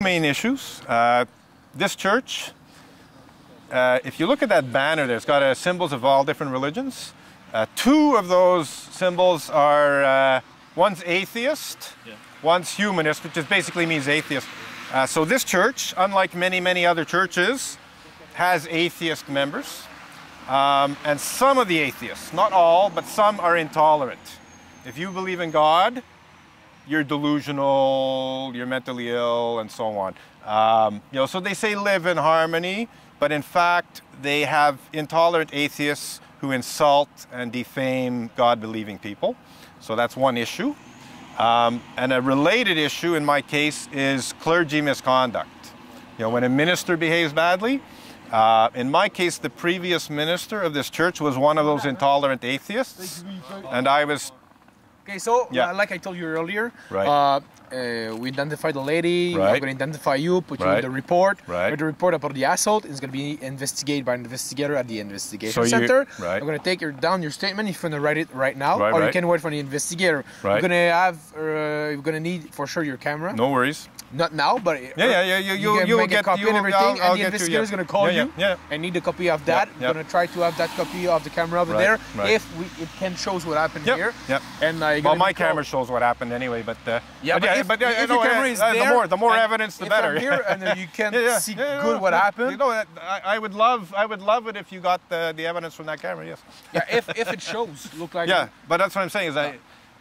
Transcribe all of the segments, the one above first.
main issues. Uh, this church, uh, if you look at that banner there, it's got uh, symbols of all different religions. Uh, two of those symbols are uh, one's atheist, Yeah. one's humanist, which just basically means atheist. Uh, so this church, unlike many, many other churches, has atheist members. Um, and some of the atheists, not all, but some are intolerant. If you believe in God, you're delusional, you're mentally ill, and so on. Um, you know, so they say live in harmony, but in fact, they have intolerant atheists who insult and defame God-believing people. So that's one issue. Um, and a related issue in my case is clergy misconduct. You know, when a minister behaves badly, uh, in my case, the previous minister of this church was one of those intolerant atheists, and I was Okay, so Yeah. uh, like I told you earlier, Right. uh, uh, we identify the lady. Right. I'm gonna identify you, put you in the report. Right. With the report about the assault, it's gonna be investigated by an investigator at the investigation So you- center. right. I'm gonna take your, down your statement. If you're gonna write it right now, Right, or you can wait for the investigator. Right. You're gonna have, uh, you're gonna need for sure your camera. no worries. Not now, but Yeah, yeah, yeah. You, you, you'll make get a copy you, and everything, I'll, and I'll the investigator is you, yeah. gonna call yeah, you. Yeah, and need a copy of that. yeah. We're gonna try to have that copy of the camera over Right, there right. if we it can shows what happened here. yep. And uh, Well, my camera shows what happened anyway, but uh, Yeah, but, yeah, if, but yeah, if no, camera uh, is uh, there, the more the more evidence, the if better. I'm here and you can Yeah, yeah, see yeah, good yeah, what yeah. happened. You know, I, I would love I would love it if you got the, the evidence from that camera. Yes. yeah, if, if it shows, look like Yeah, but that's what I'm saying is I,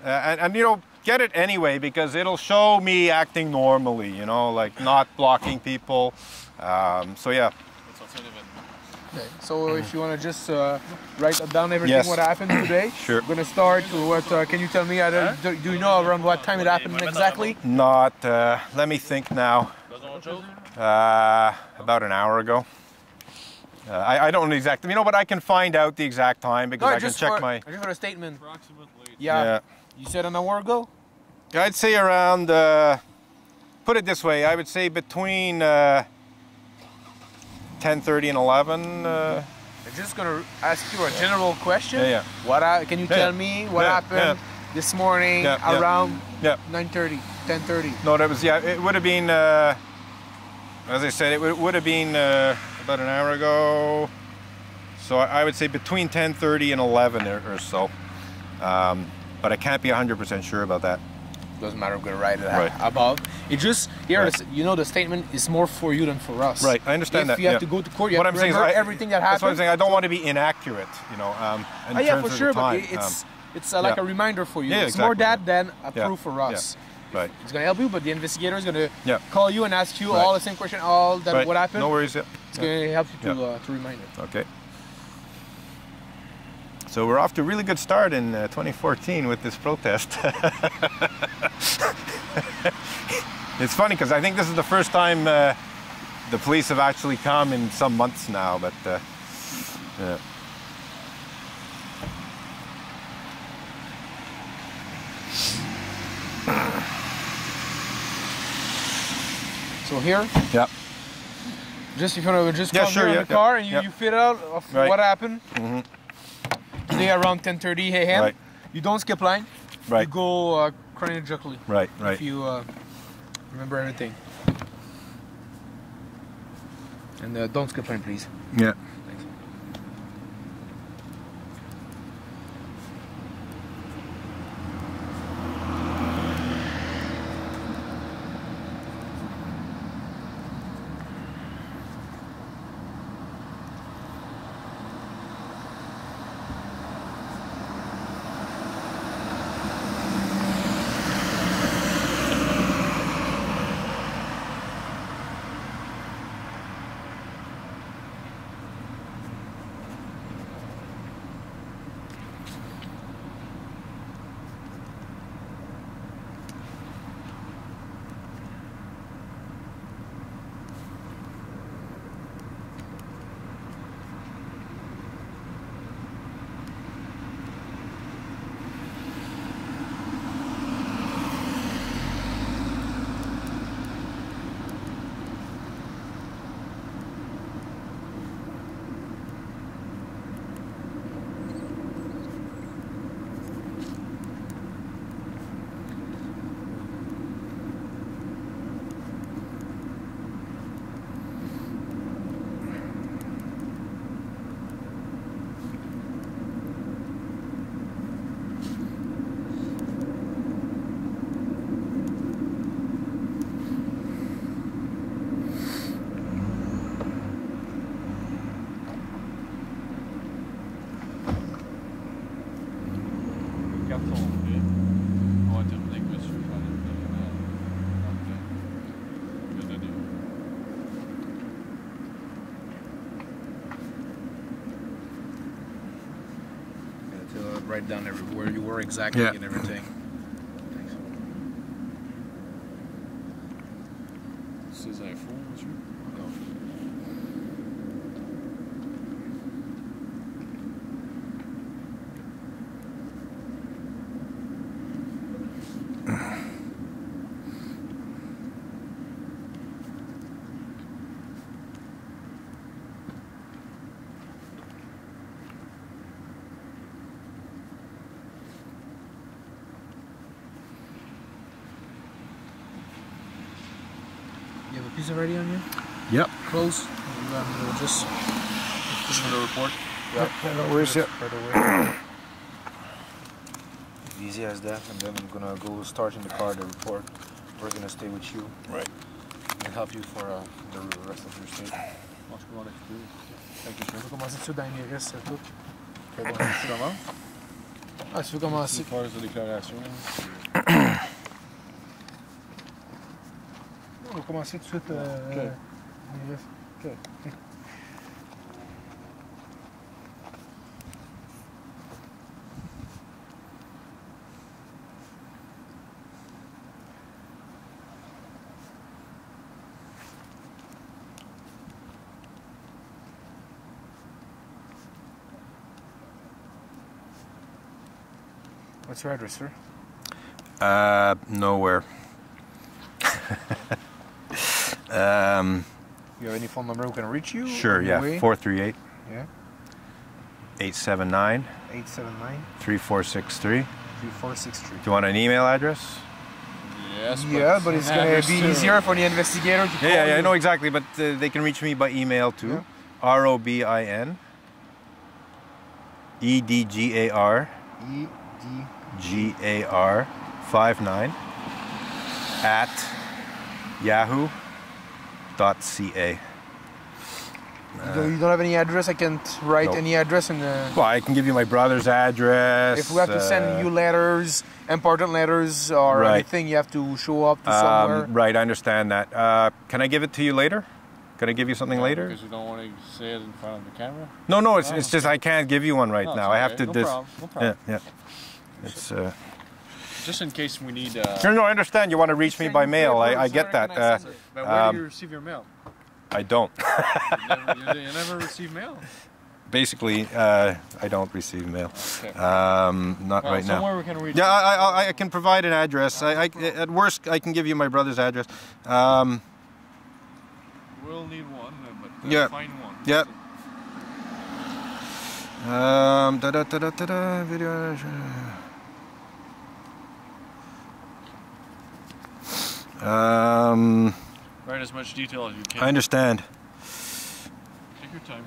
uh, and, and you know, get it anyway because it'll show me acting normally. You know, like not blocking people. Um, so yeah. It's also even. Okay, So if you want to just uh, write down everything Yes. what happened today. Sure. We're gonna start. What uh, can you tell me? I don't, do, do you know around what time it happened exactly? Not. Uh, let me think now. Doesn't want to Uh, about an hour ago. Uh, I, I don't know exactly. You know, but I can find out the exact time because I can check for, my. just for a statement. Approximately. Yeah. Yeah. You said an hour ago. I'd say around. Uh, put it this way, I would say between uh, 10:30 and 11. Uh, I'm just gonna ask you a general question. Yeah, yeah. What I, can you Yeah, tell me what Yeah, happened this morning Yeah, yeah. around yeah. 9:30, 10:30? No, that was yeah. It would have been. Uh, as I said, it would, would have been uh, about an hour ago. So I, I would say between 10:30 and 11 or, or so. Um, but I can't be 100% sure about that. Doesn't matter. I'm gonna write it Right. above. It just here. Right. You know, the statement is more for you than for us. Right, I understand if that, you have yeah. to go to court, you what have I'm to saying I, everything that That's happened. what I'm saying. I don't want to be inaccurate, you know. Um, in Oh, yeah, for sure, but it's Um, it's uh, like yeah. a reminder for you. Yeah, it's more that than a proof for us. right. It's gonna help you, but the investigator is gonna Yeah. call you and ask you Right. all the same question, all that what happened. No worries. Yeah. It's gonna help you to uh, to remind it. Okay. So we're off to a really good start in uh, 2014 with this protest. it's funny because I think this is the first time uh, the police have actually come in some months now, but uh, yeah. So here, Yeah. just if you wanna just Yeah, come sure, here in yeah, the car yeah, and you, you fit out of Right. what happened Mhm. Today around 10:30 a.m. Right. You don't skip line. Right. You go uh, chronologically. Right. Right. If you uh, remember everything. And uh, don't skip line, please. Yeah. Write down every, where you were exactly Yeah. and everything. You have a piece already on you? Yep. Close. And then we'll just. Just for the report. Yeah, where's it? Right away. Easy as that, and then I'm gonna go start in the car the report. We're gonna stay with you Right. and help you for uh, the rest of your stay. Je pense qu'on va l'expliquer. Thank you, sir. On va commencer dessus dans les risques, c'est tout. Tu commences? Ah, tu veux commencer? C'est faire sa déclaration. On va commencer tout de suite. Euh, Ok. les risques. Ok. What's your address, sir? Uh, nowhere. um, You have any phone number we can reach you? sure, yeah. way? 438 Yeah. 879. 879. 3463. 3463. Do you want an email address? Yes, Yeah, but it's gonna be easier for the investigator to call Yeah, yeah, I know exactly, but uh, they can reach me by email too. R O B I N E D G A R E D. G A R 59 at You don't- you don't have any address. I can't write Nope. any address in the. Well, I can give you my brother's address. If we have to uh, send you letters, important letters, or Right. anything, you have to show up to somewhere. Um, right, I understand that. Uh, can I give it to you later? Can I give you something later? Because you don't want to say it in front of the camera. No, no, it's, Oh, it's just I can't give you one right No, now. it's I have to. No problem. No yeah, problem. yeah. It's. Uh, Just in case we need. Uh, no, no, I understand. You want to reach me by mail. I, I get that. Uh, but where um, do you receive your mail? I don't. You never, you, you never receive mail. Basically, uh, I don't receive mail. Okay. Um, not well, right now. somewhere we can reach. Yeah, I, I, I can provide an address. I, I, at worst, I can give you my brother's address. Um, We'll need one, uh, but uh, Yeah. find one. Yeah. um, da, da, da, da, da, da, video. Um, Write as much detail as you can. I understand. Take your time.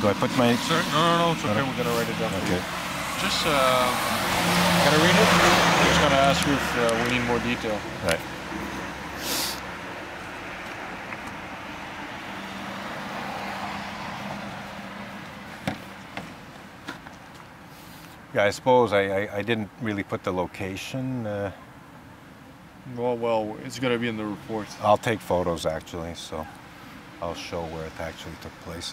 Do I put my? Sorry? No, no, no. It's okay. We're gonna write it down. for you. Okay. Just uh, Gotta read it? I'm just gonna ask you if uh, we need more detail. Right. Yeah, I suppose I, I, I didn't really put the location. Uh, Well, well, it's gonna be in the report. I'll take photos actually, so I'll show where it actually took place.